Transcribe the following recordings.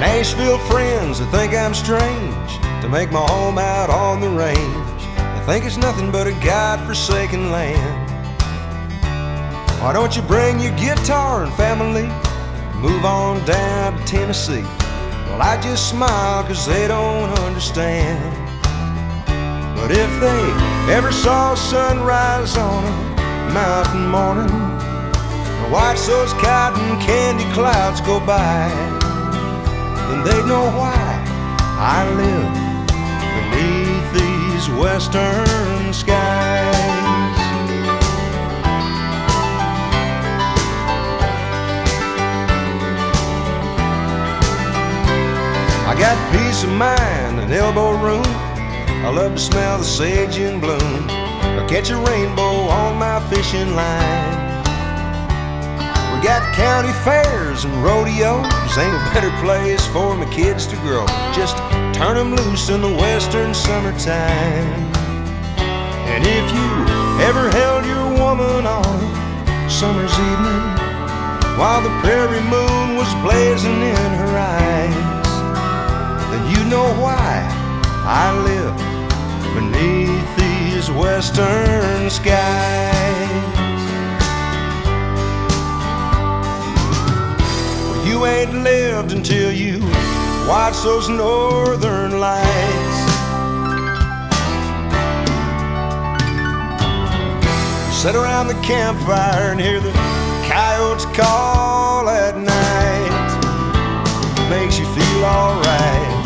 Nashville friends that think I'm strange to make my home out on the range. They think it's nothing but a God-forsaken land. Why don't you bring your guitar and family? And Move on down to Tennessee. Well, I just smile cause they don't understand. But if they ever saw sunrise on a mountain morning, and watch those cotton candy clouds go by, then they'd know why I live beneath these western skies. I got peace of mind and elbow room. I love to smell the sage in bloom I catch a rainbow on my fishing line. Got county fairs and rodeos. Ain't a better place for my kids to grow. Just turn them loose in the western summertime. And if you ever held your woman on a summer's evening while the prairie moon was blazing in her eyes, then you know why I live beneath these western skies. You ain't lived until you watch those northern lights. Sit around the campfire and hear the coyotes call at night. Makes you feel alright.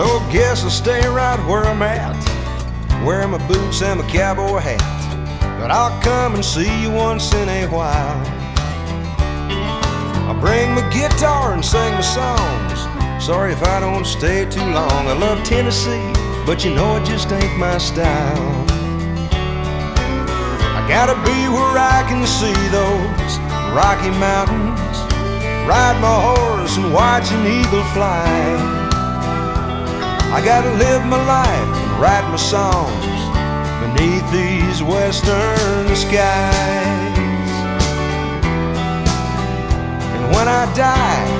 So guess I'll stay right where I'm at, wearing my boots and my cowboy hat. But I'll come and see you once in a while. I'll bring my guitar and sing my songs. Sorry if I don't stay too long. I love Tennessee, but you know it just ain't my style. I gotta be where I can see those Rocky Mountains, ride my horse and watch an eagle fly. I gotta live my life and write my songs beneath these western skies. And when I die,